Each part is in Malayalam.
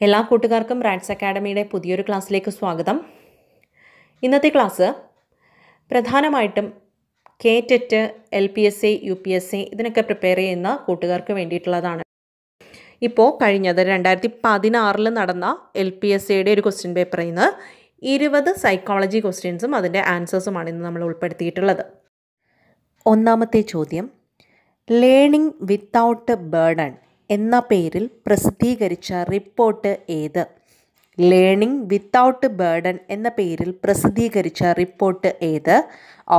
എല്ലാ കൂട്ടുകാർക്കും റാറ്റ്സ് അക്കാഡമിയുടെ പുതിയൊരു ക്ലാസ്സിലേക്ക് സ്വാഗതം. ഇന്നത്തെ ക്ലാസ് പ്രധാനമായിട്ടും K TET L P S C U P S C ഇതിനൊക്കെ പ്രിപ്പയർ ചെയ്യുന്ന കൂട്ടുകാർക്ക് വേണ്ടിയിട്ടുള്ളതാണ്. ഇപ്പോൾ കഴിഞ്ഞത് രണ്ടായിരത്തി പതിനാറിൽ നടന്ന എൽ പി എസ് സിയുടെ ഒരു ക്വസ്റ്റ്യൻ പേപ്പറിൽ നിന്ന് ഇരുപത് സൈക്കോളജി ക്വസ്റ്റ്യൻസും അതിന്റെ ആൻസേഴ്സുമാണ് ഇന്ന് നമ്മൾ ഉൾപ്പെടുത്തിയിട്ടുള്ളത്. ഒന്നാമത്തെ ചോദ്യം ലേണിംഗ് വിത്തൗട്ട് ബേർഡൺ എന്ന പേരിൽ പ്രസിദ്ധീകരിച്ച റിപ്പോർട്ട് ഏത്? ലേണിംഗ് വിത്തൗട്ട് ബേർഡൻ എന്ന പേരിൽ പ്രസിദ്ധീകരിച്ച റിപ്പോർട്ട് ഏത്?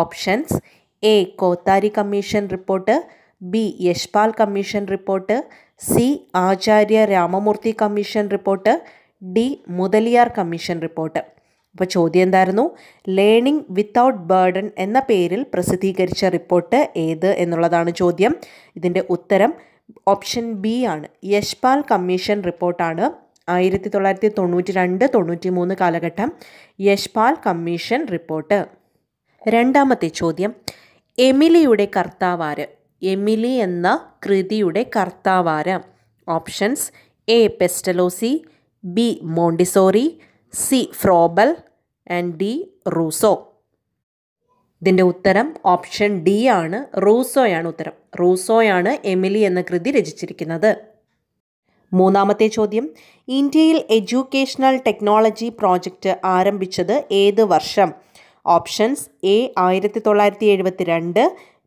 Options A Kothari commission report B Yashpal commission report C Acharya Ramamurthi commission report D Mudaliar commission report. അപ്പോൾ ചോദ്യം എന്തായിരുന്നു? ലേണിംഗ് വിത്തൗട്ട് ബേർഡൻ എന്ന പേരിൽ പ്രസിദ്ധീകരിച്ച റിപ്പോർട്ട് ഏത് എന്നുള്ളതാണ് ചോദ്യം. ഇതിന്റെ ഉത്തരം ഓപ്ഷൻ ബി ആണ്. യശ്പാൽ കമ്മീഷൻ റിപ്പോർട്ടാണ്. ആയിരത്തി തൊള്ളായിരത്തി തൊണ്ണൂറ്റി രണ്ട് തൊണ്ണൂറ്റി മൂന്ന് കാലഘട്ടം യശ്പാൽ കമ്മീഷൻ റിപ്പോർട്ട്. രണ്ടാമത്തെ ചോദ്യം. എമിലിയുടെ കർത്താവാര്? എമിലി എന്ന കൃതിയുടെ കർത്താവാര്. Options A Pestalozzi B Montessori C Froebel and D Rousseau. ഇതിന്റെ ഉത്തരം ഓപ്ഷൻ ഡി ആണ്. റൂസോയാണ് ഉത്തരം. റൂസോയാണ് എമിലി എന്ന കൃതി രചിച്ചിരിക്കുന്നത്. മൂന്നാമത്തെ ചോദ്യം. ഇന്ത്യയിൽ എഡ്യൂക്കേഷണൽ ടെക്നോളജി പ്രോജക്റ്റ് ആരംഭിച്ചത് ഏത് വർഷം? ഓപ്ഷൻസ് എ ആയിരത്തി തൊള്ളായിരത്തി എഴുപത്തി രണ്ട്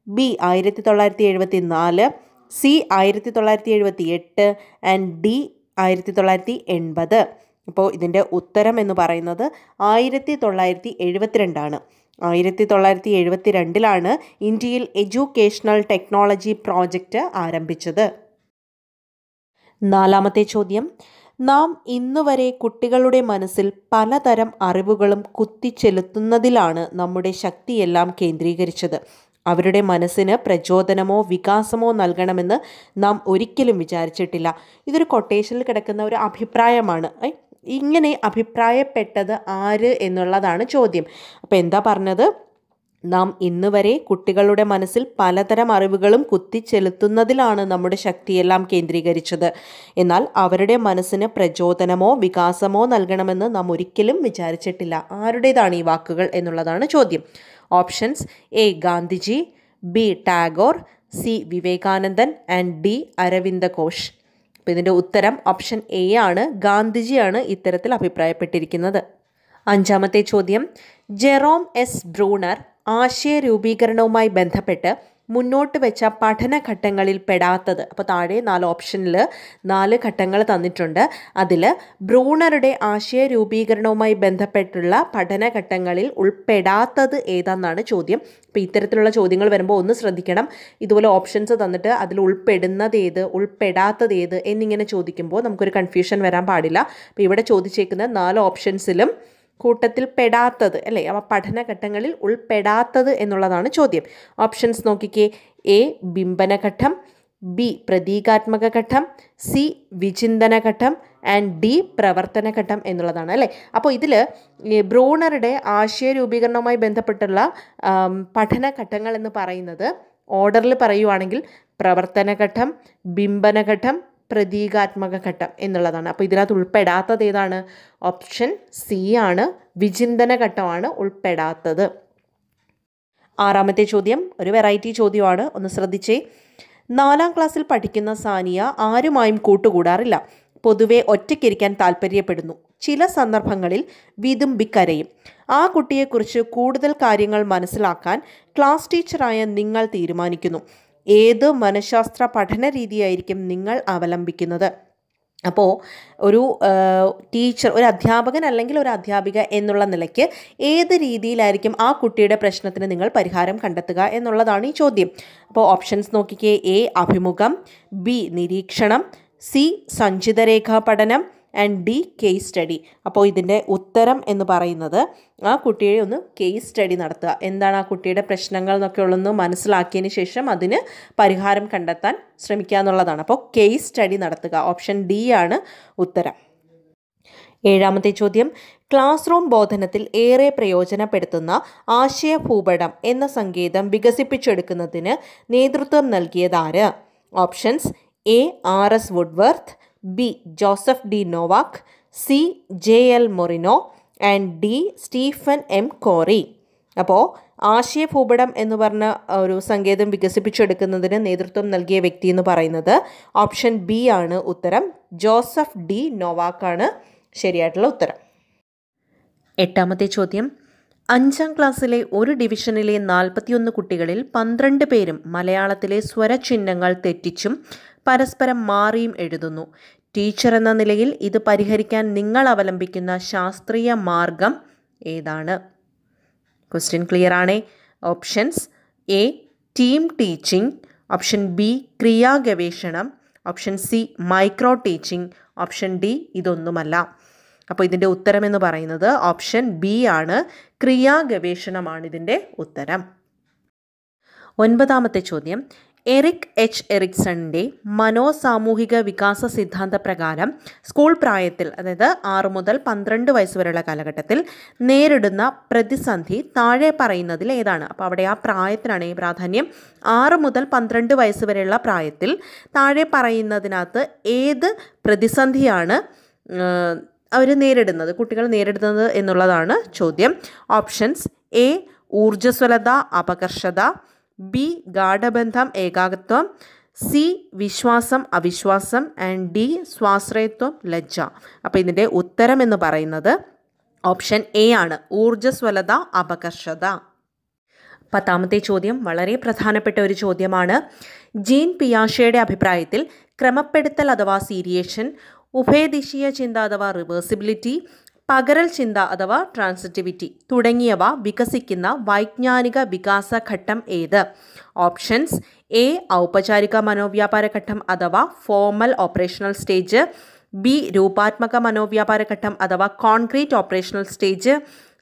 ബി ആയിരത്തി തൊള്ളായിരത്തി എഴുപത്തി നാല് സി ആയിരത്തി തൊള്ളായിരത്തി എഴുപത്തി എട്ട് ആൻഡ് ഡി ആയിരത്തി തൊള്ളായിരത്തി എൺപത് അപ്പോൾ ഇതിന്റെ ഉത്തരം എന്ന് പറയുന്നത് ആയിരത്തി തൊള്ളായിരത്തി എഴുപത്തിരണ്ടാണ് ആയിരത്തി തൊള്ളായിരത്തി എഴുപത്തി രണ്ടിലാണ് ഇന്ത്യയിൽ എഡ്യൂക്കേഷണൽ ടെക്നോളജി പ്രോജക്റ്റ് ആരംഭിച്ചത്. നാലാമത്തെ ചോദ്യം. നാം ഇന്നുവരെ കുട്ടികളുടെ മനസ്സിൽ പലതരം അറിവുകളും കുത്തിച്ചെലുത്തുന്നതിലാണ് നമ്മുടെ ശക്തിയെല്ലാം കേന്ദ്രീകരിച്ചത്. അവരുടെ മനസ്സിന് പ്രചോദനമോ വികാസമോ നൽകണമെന്ന് നാം ഒരിക്കലും വിചാരിച്ചിട്ടില്ല. ഇതൊരു കൊട്ടേഷനിൽ കിടക്കുന്ന ഒരു അഭിപ്രായമാണ്. ഇങ്ങനെ അഭിപ്രായപ്പെട്ടത് ആര് എന്നുള്ളതാണ് ചോദ്യം. അപ്പോൾ എന്താ പറഞ്ഞത്? നാം ഇന്ന് വരെ കുട്ടികളുടെ മനസ്സിൽ പലതരം അറിവുകളും കുത്തിച്ചെലുത്തുന്നതിലാണ് നമ്മുടെ ശക്തിയെല്ലാം കേന്ദ്രീകരിച്ചത്. എന്നാൽ അവരുടെ മനസ്സിന് പ്രചോദനമോ വികാസമോ നൽകണമെന്ന് നാം ഒരിക്കലും വിചാരിച്ചിട്ടില്ല. ആരുടേതാണ് ഈ വാക്കുകൾ എന്നുള്ളതാണ് ചോദ്യം. Options A. Gandhiji B. Tagore C. Vivekanandan and D. Aurobindo Ghosh. അപ്പോൾ ഇതിന്റെ ഉത്തരം ഓപ്ഷൻ എ ആണ്. ഗാന്ധിജിയാണ് ഇത്തരത്തിൽ അഭിപ്രായപ്പെട്ടിരിക്കുന്നത്. അഞ്ചാമത്തെ ചോദ്യം. ജെറോം എസ് ബ്രൂണർ ആശയ രൂപീകരണവുമായി ബന്ധപ്പെട്ട് മുന്നോട്ട് വെച്ച പഠനഘട്ടങ്ങളിൽ പെടാത്തത്. അപ്പോൾ താഴെ നാല് ഓപ്ഷനിൽ നാല് ഘട്ടങ്ങൾ തന്നിട്ടുണ്ട്. അതിൽ ബ്രൂണറുടെ ആശയ രൂപീകരണവുമായി ബന്ധപ്പെട്ടുള്ള പഠനഘട്ടങ്ങളിൽ ഉൾപ്പെടാത്തത് ഏതാണെന്നാണ് ചോദ്യം. അപ്പോൾ ഇത്തരത്തിലുള്ള ചോദ്യങ്ങൾ വരുമ്പോൾ ഒന്ന് ശ്രദ്ധിക്കണം. ഇതുപോലെ ഓപ്ഷൻസ് തന്നിട്ട് അതിൽ ഉൾപ്പെടുന്നത് ഏത് ഉൾപ്പെടാത്തത് ഏത് എന്നിങ്ങനെ ചോദിക്കുമ്പോൾ നമുക്കൊരു കൺഫ്യൂഷൻ വരാൻ പാടില്ല. അപ്പോൾ ഇവിടെ ചോദിച്ചേക്കുന്ന നാല് ഓപ്ഷൻസിലും കൂട്ടത്തിൽ പെടാത്തത് അല്ലേ? അവ പഠനഘട്ടങ്ങളിൽ ഉൾപ്പെടാത്തത് എന്നുള്ളതാണ് ചോദ്യം. ഓപ്ഷൻസ് നോക്കിക്കേ. എ ബിംബനഘട്ടം ബി പ്രതീകാത്മക ഘട്ടം സി വിചിന്തന ഘട്ടം ആൻഡ് ഡി പ്രവർത്തന ഘട്ടം എന്നുള്ളതാണ് അല്ലേ? അപ്പോൾ ഇതിൽ ബ്രൂണറുടെ ആശയ രൂപീകരണവുമായി ബന്ധപ്പെട്ടുള്ള പഠനഘട്ടങ്ങൾ എന്ന് പറയുന്നത് ഓർഡറിൽ പറയുവാണെങ്കിൽ പ്രവർത്തനഘട്ടം ബിംബനഘട്ടം ബിംബന ഘട്ടം പ്രതീകാത്മക ഘട്ടം എന്നുള്ളതാണ്. അപ്പോൾ ഇതിനകത്ത് ഉൾപ്പെടാത്തത് ഏതാണ്? ഓപ്ഷൻ സി ആണ്. വിചിന്തന ഘട്ടമാണ് ഉൾപ്പെടാത്തത്. ആറാമത്തെ ചോദ്യം. ഒരു വെറൈറ്റി ചോദ്യമാണ്. ഒന്ന് ശ്രദ്ധിച്ചേ. നാലാം ക്ലാസ്സിൽ പഠിക്കുന്ന സാനിയ ആരുമായും കൂട്ടുകൂടാറില്ല. പൊതുവെ ഒറ്റയ്ക്കിരിക്കാൻ താല്പര്യപ്പെടുന്നു. ചില സന്ദർഭങ്ങളിൽ വിതുമ്പിക്കരയും. ആ കുട്ടിയെക്കുറിച്ച് കൂടുതൽ കാര്യങ്ങൾ മനസ്സിലാക്കാൻ ക്ലാസ് ടീച്ചറായ നിങ്ങൾ തീരുമാനിക്കുന്നു. ഏത് മനഃശാസ്ത്ര പഠന രീതിയായിരിക്കും നിങ്ങൾ അവലംബിക്കുന്നത്? അപ്പോൾ ഒരു ടീച്ചർ ഒരു അധ്യാപകൻ അല്ലെങ്കിൽ ഒരു അധ്യാപിക എന്നുള്ള നിലയ്ക്ക് ഏത് രീതിയിലായിരിക്കും ആ കുട്ടിയുടെ പ്രശ്നത്തിന് നിങ്ങൾ പരിഹാരം കണ്ടെത്തുക എന്നുള്ളതാണ് ഈ ചോദ്യം. അപ്പോൾ ഓപ്ഷൻസ് നോക്കിക്കേ. എ അഭിമുഖം. ബി നിരീക്ഷണം. സി സഞ്ചിതരേഖാ പഠനം. ആൻഡ് ഡി കേസ് സ്റ്റഡി അപ്പോൾ ഇതിന്റെ ഉത്തരം എന്ന് പറയുന്നത് ആ കുട്ടിയെ ഒന്ന് കേസ് സ്റ്റഡി നടത്തുക. എന്താണ് ആ കുട്ടിയുടെ പ്രശ്നങ്ങൾ എന്നൊക്കെ ഉള്ളതെന്ന് മനസ്സിലാക്കിയതിന് ശേഷം അതിന് പരിഹാരം കണ്ടെത്താൻ ശ്രമിക്കുക എന്നുള്ളതാണ്. അപ്പോൾ കേസ് സ്റ്റഡി നടത്തുക. ഓപ്ഷൻ ഡി ആണ് ഉത്തരം. ഏഴാമത്തെ ചോദ്യം. ക്ലാസ് റൂം ബോധനത്തിൽ ഏറെ പ്രയോജനപ്പെടുത്തുന്ന ആശയ ഭൂപടം എന്ന സങ്കേതം വികസിപ്പിച്ചെടുക്കുന്നതിന് നേതൃത്വം നൽകിയതാര് options A R S Woodworth B Joseph D Novak C J L Moreno and D Stephen M Corey. അപ്പോൾ ആശയ ഭൂപടം എന്ന് പറഞ്ഞ ഒരു സങ്കേതം വികസിപ്പിച്ചെടുക്കുന്നതിന് നേതൃത്വം നൽകിയ വ്യക്തി എന്ന് പറയുന്നത് ഓപ്ഷൻ ബി ആണ് ഉത്തരം. ജോസഫ് ഡി നോവാക്കാണ് ശരിയായിട്ടുള്ള ഉത്തരം. എട്ടാമത്തെ ചോദ്യം. അഞ്ചാം ക്ലാസ്സിലെ ഒരു ഡിവിഷനിലെ നാൽപ്പത്തിയൊന്ന് കുട്ടികളിൽ പന്ത്രണ്ട് പേരും മലയാളത്തിലെ സ്വരചിഹ്നങ്ങൾ തെറ്റിച്ചും പരസ്പരം മാറിയും എഴുതുന്നു. ടീച്ചർ എന്ന നിലയിൽ ഇത് പരിഹരിക്കാൻ നിങ്ങൾ അവലംബിക്കുന്ന ശാസ്ത്രീയ മാർഗം ഏതാണ്? ക്വസ്റ്റ്യൻ ക്ലിയർ ആണേ. Options A team teaching. Option B ക്രിയാ ഗവേഷണം. Option C micro teaching. Option D ഇതൊന്നുമല്ല. അപ്പോൾ ഇതിന്റെ ഉത്തരം എന്ന് പറയുന്നത് ഓപ്ഷൻ ബി ആണ്. ക്രിയാ ഗവേഷണമാണ് ഇതിന്റെ ഉത്തരം. ഒൻപതാമത്തെ ചോദ്യം. Eric H. എറിക്സണിന്റെ മനോസാമൂഹിക വികാസ സിദ്ധാന്ത പ്രകാരം സ്കൂൾ പ്രായത്തിൽ അതായത് ആറ് മുതൽ പന്ത്രണ്ട് വയസ്സ് വരെയുള്ള കാലഘട്ടത്തിൽ നേരിടുന്ന പ്രതിസന്ധി താഴെ പറയുന്നതിൽ ഏതാണ്? അപ്പോൾ അവിടെ ആ പ്രായത്തിനാണ് ഈ പ്രാധാന്യം. ആറ് മുതൽ പന്ത്രണ്ട് വയസ്സ് വരെയുള്ള പ്രായത്തിൽ താഴെ പറയുന്നതിനകത്ത് ഏത് പ്രതിസന്ധിയാണ് അവർ നേരിടുന്നത്? കുട്ടികൾ നേരിടുന്നത് എന്നുള്ളതാണ് ചോദ്യം. ഓപ്ഷൻസ് എ ഊർജസ്വലത അപകർഷത ബി ഗാഠബന്ധം ഏകാഗത്വം സി വിശ്വാസം അവിശ്വാസം ആൻഡ് ഡി സ്വാശ്രയത്വം ലജ്ജ. അപ്പോൾ ഇതിന്റെ ഉത്തരം എന്ന് പറയുന്നത് ഓപ്ഷൻ എ ആണ് ഊർജസ്വലത അപകർഷത. പത്താമത്തെ ചോദ്യം വളരെ പ്രധാനപ്പെട്ട ഒരു ചോദ്യമാണ്. ജീൻ പിയാഷയുടെ അഭിപ്രായത്തിൽ ക്രമപ്പെടുത്തൽ അഥവാ സീരിയേഷൻ ഉഭയദിശീയ ചിന്ത അഥവാ റിവേഴ്സിബിലിറ്റി പകരൽ ചിന്ത അഥവാ ട്രാൻസിറ്റിവിറ്റി തുടങ്ങിയവ വികസിക്കുന്ന വൈജ്ഞാനിക വികാസ ഘട്ടം ഏത്? ഓപ്ഷൻസ് എ ഔപചാരിക മനോവ്യാപാര ഘട്ടം അഥവാ ഫോമൽ ഓപ്പറേഷണൽ സ്റ്റേജ് ബി രൂപാത്മക മനോവ്യാപാര ഘട്ടം അഥവാ കോൺക്രീറ്റ് ഓപ്പറേഷണൽ സ്റ്റേജ്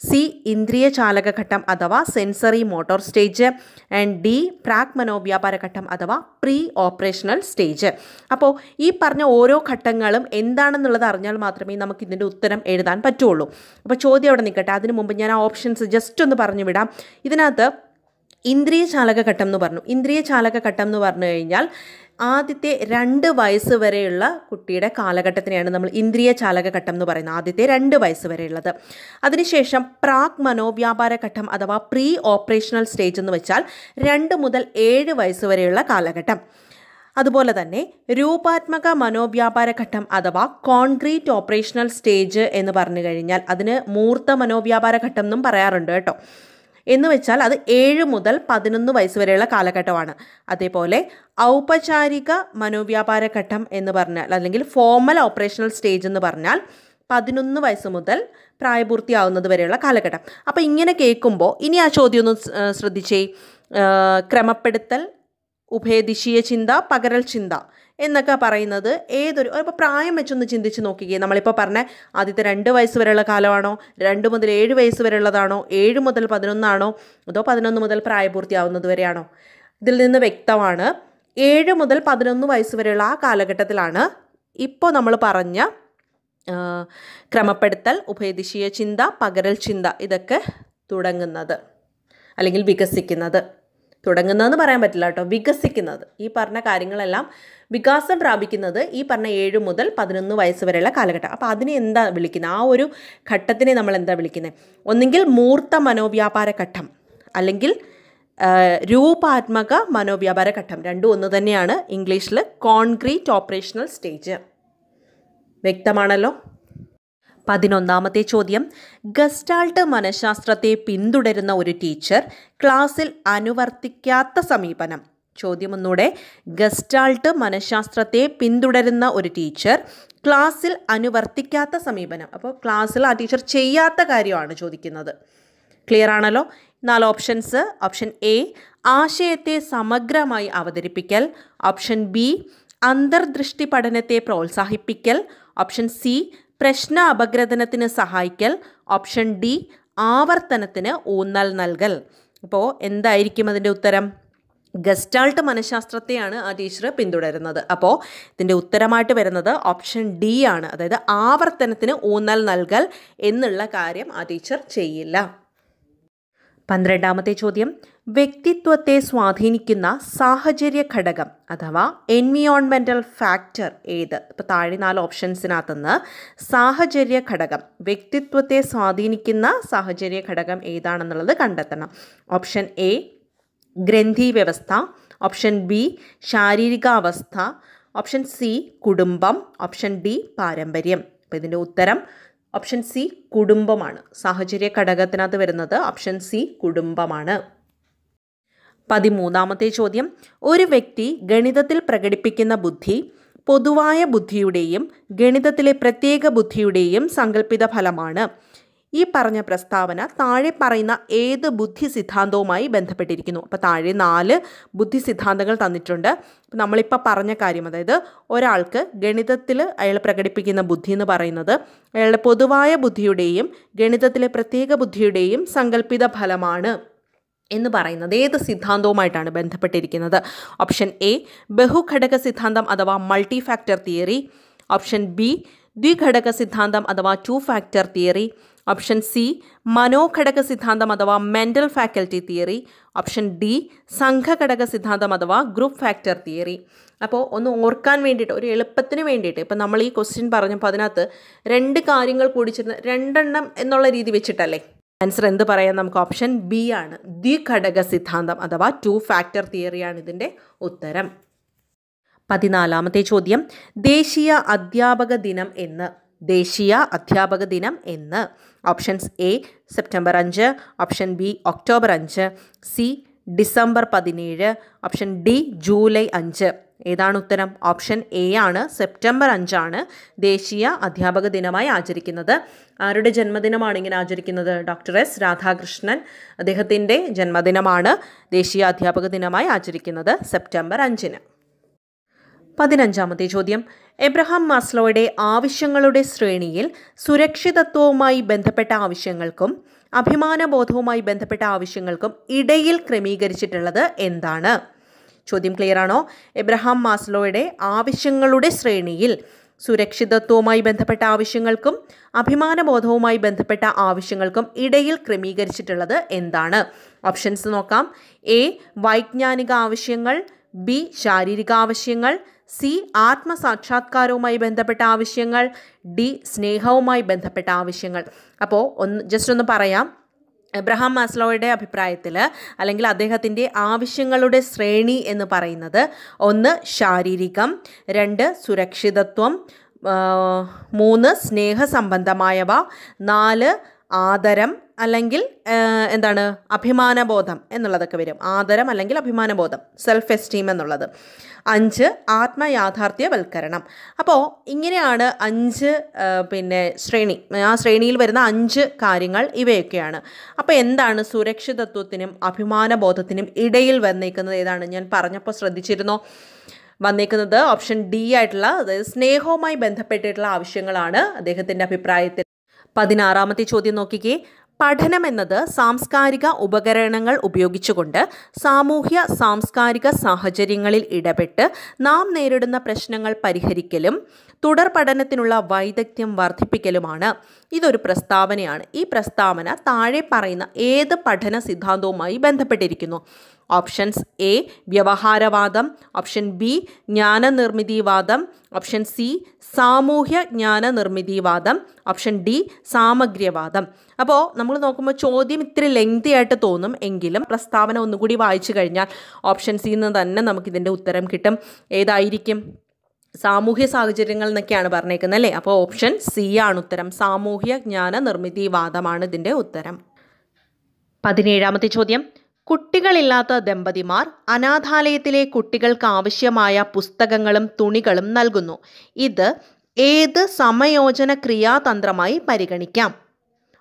സി ഇന്ദ്രിയ ചാലകഘട്ടം അഥവാ sensory motor stage and D പ്രാക് മനോവ്യാപാര ഘട്ടം അഥവാ പ്രീ ഓപ്പറേഷണൽ സ്റ്റേജ്. അപ്പോൾ ഈ പറഞ്ഞ ഓരോ ഘട്ടങ്ങളും എന്താണെന്നുള്ളത് അറിഞ്ഞാൽ മാത്രമേ നമുക്ക് ഇതിന്റെ ഉത്തരം എഴുതാൻ പറ്റുള്ളൂ. അപ്പോൾ ചോദ്യം അവിടെ നിൽക്കട്ടെ. അതിനു മുമ്പ് ഞാൻ ആ ഓപ്ഷൻസ് ജസ്റ്റ് ഒന്ന് പറഞ്ഞു വിടാം. ഇതിനകത്ത് ഇന്ദ്രിയ ചാലകഘട്ടം എന്ന് പറഞ്ഞു. ഇന്ദ്രിയ ചാലകഘട്ടം എന്ന് പറഞ്ഞു കഴിഞ്ഞാൽ ആദ്യത്തെ രണ്ട് വയസ്സ് വരെയുള്ള കുട്ടിയുടെ കാലഘട്ടത്തിനെയാണ് നമ്മൾ ഇന്ദ്രിയ ചാലകഘട്ടം എന്ന് പറയുന്നത്. ആദ്യത്തെ രണ്ട് വയസ്സ് വരെയുള്ളത്. അതിനുശേഷം പ്രാക് മനോവ്യാപാര ഘട്ടം അഥവാ പ്രീ ഓപ്പറേഷണൽ സ്റ്റേജ് എന്ന് വെച്ചാൽ രണ്ട് മുതൽ ഏഴ് വയസ്സ് വരെയുള്ള കാലഘട്ടം. അതുപോലെ തന്നെ രൂപാത്മക മനോവ്യാപാര ഘട്ടം അഥവാ കോൺക്രീറ്റ് ഓപ്പറേഷണൽ സ്റ്റേജ് എന്ന് പറഞ്ഞു കഴിഞ്ഞാൽ അതിന് മൂർത്ത മനോവ്യാപാര ഘട്ടം എന്നും പറയാറുണ്ട് കേട്ടോ. എന്ന് വെച്ചാൽ അത് ഏഴ് മുതൽ പതിനൊന്ന് വയസ്സ് വരെയുള്ള കാലഘട്ടമാണ്. അതേപോലെ ഔപചാരിക മനോവ്യാപാര ഘട്ടം എന്ന് പറഞ്ഞാൽ അല്ലെങ്കിൽ ഫോമൽ ഓപ്പറേഷണൽ സ്റ്റേജ് എന്ന് പറഞ്ഞാൽ പതിനൊന്ന് വയസ്സ് മുതൽ പ്രായപൂർത്തിയാവുന്നത് വരെയുള്ള കാലഘട്ടം. അപ്പോൾ ഇങ്ങനെ കേൾക്കുമ്പോൾ ഇനി ആ ചോദ്യം ഒന്ന് ശ്രദ്ധിച്ചേ. ക്രമപ്പെടുത്തൽ ഉഭയദിശീയ ചിന്ത പകരൽ ചിന്ത എന്നൊക്കെ പറയുന്നത് ഏതൊരു ഇപ്പോൾ പ്രായം വെച്ചൊന്ന് ചിന്തിച്ച് നോക്കിക്കേ. നമ്മളിപ്പോൾ പറഞ്ഞ ആദ്യത്തെ രണ്ട് വയസ്സ് വരെയുള്ള കാലമാണോ രണ്ട് മുതൽ ഏഴ് വയസ്സ് വരെയുള്ളതാണോ ഏഴ് മുതൽ പതിനൊന്നാണോ അതോ പതിനൊന്ന് മുതൽ പ്രായപൂർത്തിയാവുന്നത് വരെയാണോ? ഇതിൽ നിന്ന് വ്യക്തമാണ്. ഏഴ് മുതൽ പതിനൊന്ന് വയസ്സ് വരെയുള്ള ആ കാലഘട്ടത്തിലാണ് ഇപ്പോൾ നമ്മൾ പറഞ്ഞ ക്രമപ്പെടുത്തൽ ഉഭയദിശീയ ചിന്ത പകരൽ ചിന്ത ഇതൊക്കെ തുടങ്ങുന്നത് അല്ലെങ്കിൽ വികസിക്കുന്നത്. തുടങ്ങുന്നതെന്ന് പറയാൻ പറ്റില്ല കേട്ടോ. വികസിക്കുന്നത്. ഈ പറഞ്ഞ കാര്യങ്ങളെല്ലാം വികാസം പ്രാപിക്കുന്നത് ഈ പറഞ്ഞ ഏഴ് മുതൽ പതിനൊന്ന് വയസ്സ് വരെയുള്ള കാലഘട്ടം. അപ്പോൾ അതിനെ എന്താ വിളിക്കുന്നത്? ആ ഒരു ഘട്ടത്തിനെ നമ്മൾ എന്താ വിളിക്കുന്നത്? ഒന്നെങ്കിൽ മൂർത്ത മനോവ്യാപാര ഘട്ടം അല്ലെങ്കിൽ രൂപാത്മക മനോവ്യാപാര ഘട്ടം. രണ്ടും ഒന്ന് തന്നെയാണ് ഇംഗ്ലീഷിൽ കോൺക്രീറ്റ് ഓപ്പറേഷണൽ സ്റ്റേജ്. വ്യക്തമാണല്ലോ? പതിനൊന്നാമത്തെ ചോദ്യം. ഗസ്റ്റാൾട്ട് മനഃശാസ്ത്രത്തെ പിന്തുടരുന്ന ഒരു ടീച്ചർ ക്ലാസ്സിൽ അനുവർത്തിക്കാത്ത സമീപനം. ചോദ്യം ഒന്നുകൂടെ ഗസ്റ്റാൾട്ട് മനഃശാസ്ത്രത്തെ പിന്തുടരുന്ന ഒരു ടീച്ചർ ക്ലാസ്സിൽ അനുവർത്തിക്കാത്ത സമീപനം. അപ്പോൾ ക്ലാസ്സിൽ ആ ടീച്ചർ ചെയ്യാത്ത കാര്യമാണ് ചോദിക്കുന്നത്. ക്ലിയർ ആണല്ലോ? നാല് ഓപ്ഷൻസ്. ഓപ്ഷൻ എ ആശയത്തെ സമഗ്രമായി അവതരിപ്പിക്കൽ. ഓപ്ഷൻ ബി അന്തർദൃഷ്ടി പഠനത്തെ പ്രോത്സാഹിപ്പിക്കൽ. ഓപ്ഷൻ സി പ്രശ്ന അപഗ്രഥനത്തിന് സഹായിക്കൽ ഓപ്ഷൻ ഡി ആവർത്തനത്തിന് ഊന്നൽ നൽകൽ. അപ്പോൾ എന്തായിരിക്കും അതിന്റെ ഉത്തരം? ഗസ്റ്റാൾട്ട് മനഃശാസ്ത്രത്തെയാണ് ആ ടീച്ചർ പിന്തുടരുന്നത്. അപ്പോൾ ഇതിന്റെ ഉത്തരമായിട്ട് വരുന്നത് ഓപ്ഷൻ ഡി ആണ്. അതായത് ആവർത്തനത്തിന് ഊന്നൽ നൽകൽ എന്നുള്ള കാര്യം ആ ടീച്ചർ ചെയ്യില്ല. പന്ത്രണ്ടാമത്തെ ചോദ്യം വ്യക്തിത്വത്തെ സ്വാധീനിക്കുന്ന സാഹചര്യ ഘടകം അഥവാ എൻവിയോൺമെന്റൽ ഫാക്ടർ ഏത്? ഇപ്പോൾ താഴെ നാല് ഓപ്ഷൻസിനകത്തുനിന്ന് സാഹചര്യ ഘടകം വ്യക്തിത്വത്തെ സ്വാധീനിക്കുന്ന സാഹചര്യ ഘടകം ഏതാണെന്നുള്ളത് കണ്ടെത്തണം. ഓപ്ഷൻ എ ഗ്രന്ഥി വ്യവസ്ഥ. ഓപ്ഷൻ ബി ശാരീരികാവസ്ഥ. ഓപ്ഷൻ സി കുടുംബം. ഓപ്ഷൻ ഡി പാരമ്പര്യം. അപ്പോൾ ഇതിന്റെ ഉത്തരം ഓപ്ഷൻ സി കുടുംബമാണ്. സാഹചര്യ ഘടകത്തിനകത്ത് വരുന്നത് ഓപ്ഷൻ സി കുടുംബമാണ്. പതിമൂന്നാമത്തെ ചോദ്യം. ഒരു വ്യക്തി ഗണിതത്തിൽ പ്രകടിപ്പിക്കുന്ന ബുദ്ധി പൊതുവായ ബുദ്ധിയുടെയും ഗണിതത്തിലെ പ്രത്യേക ബുദ്ധിയുടെയും സങ്കല്പിത ഫലമാണ്. ഈ പറഞ്ഞ പ്രസ്താവന താഴെ പറയുന്ന ഏത് ബുദ്ധി സിദ്ധാന്തവുമായി ബന്ധപ്പെട്ടിരിക്കുന്നു. അപ്പോൾ താഴെ നാല് ബുദ്ധി സിദ്ധാന്തങ്ങൾ തന്നിട്ടുണ്ട് നമ്മളിപ്പോൾ പറഞ്ഞ കാര്യം അതായത് ഒരാൾക്ക് ഗണിതത്തിൽ അയാൾ പ്രകടിപ്പിക്കുന്ന ബുദ്ധി എന്ന് പറയുന്നത് അയാളുടെ പൊതുവായ ബുദ്ധിയുടെയും ഗണിതത്തിലെ പ്രത്യേക ബുദ്ധിയുടെയും സങ്കല്പിത ഫലമാണ് എന്ന് പറയുന്നത്. ഏത് സിദ്ധാന്തവുമായിട്ടാണ് ബന്ധപ്പെട്ടിരിക്കുന്നത്? ഓപ്ഷൻ എ ബഹുഘടക സിദ്ധാന്തം അഥവാ multi factor theory. Option B ദ്വിഘടക സിദ്ധാന്തം അഥവാ two factor theory. Option C മനോഘടക സിദ്ധാന്തം അഥവാ mental faculty theory option D സംഘഘടക സിദ്ധാന്തം അഥവാ ഗ്രൂപ്പ് ഫാക്ടർ തിയറി അപ്പോൾ ഒന്ന് ഓർക്കാൻ വേണ്ടിയിട്ട് ഒരു എളുപ്പത്തിന് വേണ്ടിയിട്ട് ഇപ്പം നമ്മൾ ഈ ക്വസ്റ്റ്യൻ പറഞ്ഞപ്പോൾ അതിനകത്ത് രണ്ട് കാര്യങ്ങൾ കൂടിച്ചിരുന്ന രണ്ടെണ്ണം എന്നുള്ള രീതി വെച്ചിട്ടല്ലേ? ആൻസർ എന്ത് പറയാം നമുക്ക്? ഓപ്ഷൻ ബി ആണ്. ദ്വിഘടക സിദ്ധാന്തം അഥവാ ടു ഫാക്ടർ തിയറിയാണ് ഇതിന്റെ ഉത്തരം. പതിനാലാമത്തെ ചോദ്യം ദേശീയ അധ്യാപക ദിനം എന്ന്. ദേശീയ അധ്യാപക ദിനം എന്ന്. ഓപ്ഷൻസ് എ സെപ്റ്റംബർ അഞ്ച്. ഓപ്ഷൻ ബി ഒക്ടോബർ അഞ്ച്. സി ഡിസംബർ പതിനേഴ്. ഓപ്ഷൻ ഡി ജൂലൈ അഞ്ച്. ഏതാണ് ഉത്തരം? ഓപ്ഷൻ എ ആണ്. സെപ്റ്റംബർ അഞ്ചാണ് ദേശീയ അധ്യാപക ദിനമായി ആചരിക്കുന്നത്. ആരുടെ ജന്മദിനമാണ് ഇങ്ങനെ ആചരിക്കുന്നത്? ഡോക്ടർ എസ് രാധാകൃഷ്ണൻ അദ്ദേഹത്തിന്റെ ജന്മദിനമാണ് ദേശീയ അധ്യാപക ദിനമായി ആചരിക്കുന്നത്. സെപ്റ്റംബർ അഞ്ചിന്. പതിനഞ്ചാമത്തെ ചോദ്യം. എബ്രഹാം മാസ്ലോയുടെ ആവശ്യങ്ങളുടെ ശ്രേണിയിൽ സുരക്ഷിതത്വവുമായി ബന്ധപ്പെട്ട ആവശ്യങ്ങൾക്കും അഭിമാനബോധവുമായി ബന്ധപ്പെട്ട ആവശ്യങ്ങൾക്കും ഇടയിൽ ക്രമീകരിച്ചിട്ടുള്ളത് എന്താണ്? ചോദ്യം ക്ലിയർ ആണോ? എബ്രഹാം മാസ്ലോയുടെ ആവശ്യങ്ങളുടെ ശ്രേണിയിൽ സുരക്ഷിതത്വവുമായി ബന്ധപ്പെട്ട ആവശ്യങ്ങൾക്കും അഭിമാനബോധവുമായി ബന്ധപ്പെട്ട ആവശ്യങ്ങൾക്കും ഇടയിൽ ക്രമീകരിച്ചിട്ടുള്ളത് എന്താണ്? ഓപ്ഷൻസ് നോക്കാം. എ വൈജ്ഞാനിക ആവശ്യങ്ങൾ. ബി ശാരീരിക ആവശ്യങ്ങൾ. സി ആത്മസാക്ഷാത്കാരവുമായി ബന്ധപ്പെട്ട ആവശ്യങ്ങൾ ഡി സ്നേഹവുമായി ബന്ധപ്പെട്ട ആവശ്യങ്ങൾ. അപ്പോൾ ഒന്ന് ജസ്റ്റ് ഒന്ന് പറയാം. എബ്രഹാം മാസ്ലോയുടെ അഭിപ്രായത്തിൽ അല്ലെങ്കിൽ അദ്ദേഹത്തിന്റെ ആവശ്യങ്ങളുടെ ശ്രേണി എന്ന് പറയുന്നത് ഒന്ന് ശാരീരികം രണ്ട് സുരക്ഷിതത്വം മൂന്ന് സ്നേഹസംബന്ധമായവ നാല് ആദരം അല്ലെങ്കിൽ എന്താണ് അഭിമാനബോധം എന്നുള്ളതൊക്കെ വരും. ആദരം അല്ലെങ്കിൽ അഭിമാനബോധം സെൽഫ് എസ്റ്റീം എന്നുള്ളത്. അഞ്ച് ആത്മയാഥാർത്ഥ്യവൽക്കരണം. അപ്പോൾ ഇങ്ങനെയാണ് അഞ്ച് പിന്നെ ശ്രേണി ആ ശ്രേണിയിൽ വരുന്ന അഞ്ച് കാര്യങ്ങൾ ഇവയൊക്കെയാണ്. അപ്പോൾ എന്താണ് സുരക്ഷിതത്വത്തിനും അഭിമാനബോധത്തിനും ഇടയിൽ വന്നേക്കുന്നത്? ഏതാണ്? ഞാൻ പറഞ്ഞപ്പോൾ ശ്രദ്ധിച്ചിരുന്നോ? വന്നേക്കുന്നത് ഓപ്ഷൻ ഡി ആയിട്ടുള്ള അതായത് സ്നേഹവുമായി ബന്ധപ്പെട്ടിട്ടുള്ള ആവശ്യങ്ങളാണ് അദ്ദേഹത്തിന്റെ അഭിപ്രായത്തിൽ. പതിനാറാമത്തെ ചോദ്യം നോക്കിക്കേ. പഠനം എന്നത് സാംസ്കാരിക ഉപകരണങ്ങൾ ഉപയോഗിച്ചുകൊണ്ട് സാമൂഹ്യ സാംസ്കാരിക സാഹചര്യങ്ങളിൽ ഇടപെട്ട് നാം നേരിടുന്ന പ്രശ്നങ്ങൾ പരിഹരിക്കലും തുടർ പഠനത്തിനുള്ള വൈദഗ്ധ്യം വർദ്ധിപ്പിക്കലുമാണ്. ഇതൊരു പ്രസ്താവനയാണ്. ഈ പ്രസ്താവന താഴെ പറയുന്ന ഏത് പഠന സിദ്ധാന്തവുമായി ബന്ധപ്പെട്ടിരിക്കുന്നു? ഓപ്ഷൻസ് എ വ്യവഹാരവാദം. ഓപ്ഷൻ ബി ജ്ഞാനനിർമ്മിതിവാദം. ഓപ്ഷൻ സി സാമൂഹ്യ ജ്ഞാനനിർമ്മിതിവാദം ഓപ്ഷൻ ഡി സാമഗ്ര്യവാദം. അപ്പോൾ നമ്മൾ നോക്കുമ്പോൾ ചോദ്യം ഇത്തിരി ലെങ്തി ആയിട്ട് തോന്നും എങ്കിലും പ്രസ്താവന ഒന്നുകൂടി വായിച്ചു കഴിഞ്ഞാൽ ഓപ്ഷൻ സിയിൽ നിന്ന് തന്നെ നമുക്കിതിന്റെ ഉത്തരം കിട്ടും. ഏതായിരിക്കും? സാമൂഹ്യ സാഹചര്യങ്ങൾ എന്നൊക്കെയാണ് പറഞ്ഞേക്കുന്നത് അല്ലേ? അപ്പോൾ ഓപ്ഷൻ സി ആണ് ഉത്തരം. സാമൂഹ്യ ജ്ഞാന നിർമ്മിതിവാദമാണ് ഇതിന്റെ ഉത്തരം. പതിനേഴാമത്തെ ചോദ്യം. കുട്ടികളില്ലാത്ത ദമ്പതിമാർ അനാഥാലയത്തിലെ കുട്ടികൾക്ക് ആവശ്യമായ പുസ്തകങ്ങളും തുണികളും നൽകുന്നു. ഇത് ഏത് സമയോജന ക്രിയാതന്ത്രമായി പരിഗണിക്കാം?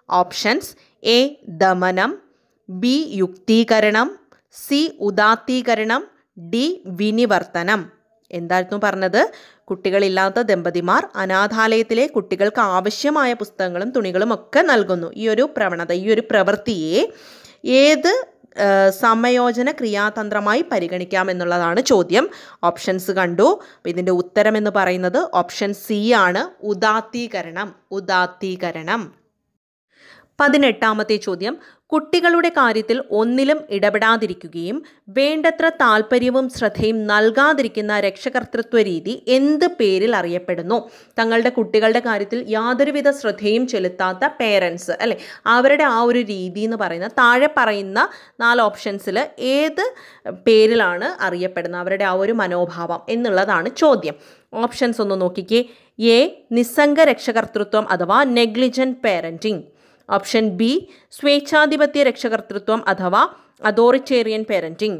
ഓപ്ഷൻസ് എ ദമനം ബി യുക്തീകരണം സി ഉദാത്തീകരണം ഡി വിനിവർത്തനം. എന്തായിരുന്നു പറഞ്ഞത്? കുട്ടികളില്ലാത്ത ദമ്പതിമാർ അനാഥാലയത്തിലെ കുട്ടികൾക്ക് ആവശ്യമായ പുസ്തകങ്ങളും തുണികളും ഒക്കെ നൽകുന്നു. ഈ ഒരു പ്രവണത ഈ ഒരു പ്രവൃത്തിയെ ഏത് സമയോജന ക്രിയാതന്ത്രമായി പരിഗണിക്കാമെന്നുള്ളതാണ് ചോദ്യം. ഓപ്ഷൻസ് കണ്ടു. ഇതിന്റെ ഉത്തരം എന്ന് പറയുന്നത് ഓപ്ഷൻ സി ആണ്. ഉദാത്തീകരണം. ഉദാത്തീകരണം. പതിനെട്ടാമത്തെ ചോദ്യം. കുട്ടികളുടെ കാര്യത്തിൽ ഒന്നിലും ഇടപെടാതിരിക്കുകയും വേണ്ടത്ര താല്പര്യവും ശ്രദ്ധയും നൽകാതിരിക്കുന്ന രക്ഷകർത്തൃത്വ രീതി എന്ത് പേരിൽ അറിയപ്പെടുന്നു? തങ്ങളുടെ കുട്ടികളുടെ കാര്യത്തിൽ യാതൊരുവിധ ശ്രദ്ധയും ചെലുത്താത്ത പേരൻസ് അല്ലെ? അവരുടെ ആ ഒരു രീതി എന്ന് പറയുന്ന താഴെ പറയുന്ന നാല് ഓപ്ഷൻസിൽ ഏത് പേരിലാണ് അറിയപ്പെടുന്നത്? അവരുടെ ആ ഒരു മനോഭാവം എന്നുള്ളതാണ് ചോദ്യം. ഓപ്ഷൻസ് ഒന്ന് നോക്കിക്കേ. എ നിസ്സംഗ രക്ഷകർത്തൃത്വം അഥവാ നെഗ്ലിജന്റ് പേരന്റിംഗ് ഓപ്ഷൻ ബി സ്വേച്ഛാധിപത്യ രക്ഷകർത്തൃത്വം അഥവാ അതോറിറ്റേറിയൻ പേരന്റിംഗ്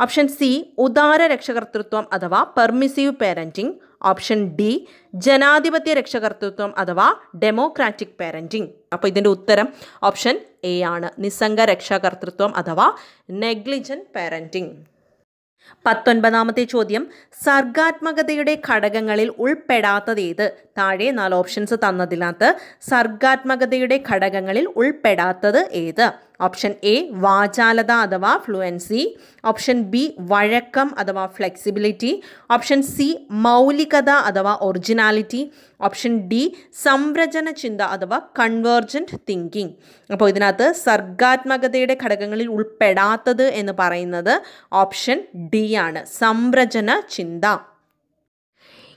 ഓപ്ഷൻ സി ഉദാര രക്ഷകർത്തൃത്വം അഥവാ പെർമിസീവ് പേരന്റിംഗ് ഓപ്ഷൻ ഡി ജനാധിപത്യ രക്ഷകർത്തൃത്വം അഥവാ ഡെമോക്രാറ്റിക് പേരന്റിംഗ് അപ്പോൾ ഇതിന്റെ ഉത്തരം ഓപ്ഷൻ എ ആണ്. നിസ്സംഗ രക്ഷാകർത്തൃത്വം അഥവാ നെഗ്ലിജൻ പേരന്റിംഗ് പത്തൊൻപതാമത്തെ ചോദ്യം സർഗാത്മകതയുടെ ഘടകങ്ങളിൽ ഉൾപ്പെടാത്തതേത് താഴെ നാല് ഓപ്ഷൻസ് തന്നതിനകത്ത് സർഗാത്മകതയുടെ ഘടകങ്ങളിൽ ഉൾപ്പെടാത്തത് ഏത്? ഓപ്ഷൻ എ വാചാലത അഥവാ ഫ്ലുവൻസി ഓപ്ഷൻ ബി വഴക്കം അഥവാ ഫ്ലെക്സിബിലിറ്റി ഓപ്ഷൻ സി മൗലികത അഥവാ ഒറിജിനാലിറ്റി ഓപ്ഷൻ ഡി സംരചന ചിന്ത അഥവാ കൺവേർജന്റ് തിങ്കിങ് അപ്പോൾ ഇതിനകത്ത് സർഗാത്മകതയുടെ ഘടകങ്ങളിൽ ഉൾപ്പെടാത്തത് എന്ന് പറയുന്നത് ഓപ്ഷൻ ഡി ആണ്. സംരചന ചിന്ത.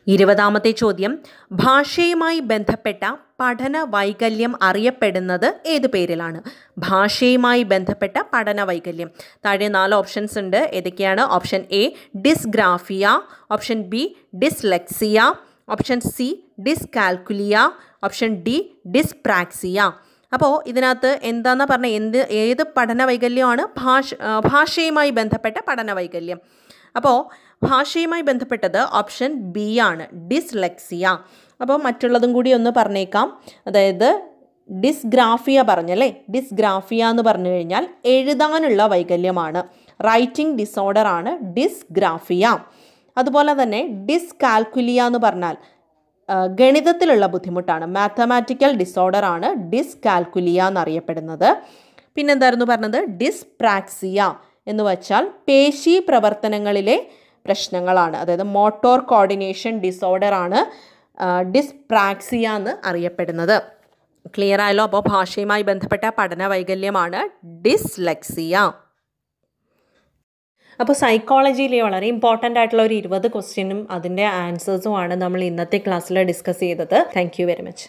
ഇരുപതാമത്തെ ചോദ്യം. ഭാഷയുമായി ബന്ധപ്പെട്ട പഠന വൈകല്യം അറിയപ്പെടുന്നത് ഏത് പേരിലാണ്? ഭാഷയുമായി ബന്ധപ്പെട്ട പഠന വൈകല്യം. താഴെ നാല് ഓപ്ഷൻസ് ഉണ്ട്. ഏതൊക്കെയാണ്? Option A dysgraphia option B dyslexia option C dyscalculia option D dyspraxia അപ്പോൾ ഇതിനകത്ത് എന്താണെന്ന് പറഞ്ഞാൽ എന്ത് ഏത് പഠന വൈകല്യമാണ് ഭാഷ ഭാഷയുമായി ബന്ധപ്പെട്ട പഠന വൈകല്യം? അപ്പോൾ ഭാഷയുമായി ബന്ധപ്പെട്ടത് ഓപ്ഷൻ ബി ആണ് ഡിസ്ലെക്സിയ. അപ്പോൾ മറ്റുള്ളതും കൂടി ഒന്ന് പറഞ്ഞേക്കാം. അതായത് ഡിസ്ഗ്രാഫിയ പറഞ്ഞല്ലേ? ഡിസ്ഗ്രാഫിയ എന്ന് പറഞ്ഞു കഴിഞ്ഞാൽ എഴുതാനുള്ള വൈകല്യമാണ്. റൈറ്റിംഗ് ഡിസോർഡർ ആണ് ഡിസ്ഗ്രാഫിയ. അതുപോലെ തന്നെ ഡിസ്കാൽക്കുലിയ എന്ന് പറഞ്ഞാൽ ഗണിതത്തിലുള്ള ബുദ്ധിമുട്ടാണ്. മാത്തമാറ്റിക്കൽ ഡിസോർഡർ ആണ് ഡിസ്കാൽക്കുലിയ എന്നറിയപ്പെടുന്നത്. പിന്നെന്തായിരുന്നു പറഞ്ഞത്? ഡിസ്പ്രാക്സിയ എന്ന് വച്ചാൽ പേശി പ്രവർത്തനങ്ങളിലെ പ്രശ്നങ്ങളാണ്. അതായത് മോട്ടോർ കോർഡിനേഷൻ ഡിസോർഡർ ആണ് ഡിസ്പ്രാക്സിയ എന്ന് അറിയപ്പെടുന്നത്. ക്ലിയർ ആയല്ലോ? അപ്പോൾ ഭാഷയുമായി ബന്ധപ്പെട്ട പഠന വൈകല്യമാണ് ഡിസ്ലെക്സിയ അപ്പോൾ സൈക്കോളജിയിലെ വളരെ ഇമ്പോർട്ടന്റ് ആയിട്ടുള്ള ഒരു ഇരുപത് ക്വസ്റ്റ്യനും അതിന്റെ ആൻസേഴ്സുമാണ് നമ്മൾ ഇന്നത്തെ ക്ലാസ്സിൽ ഡിസ്കസ് ചെയ്തത്. Thank very much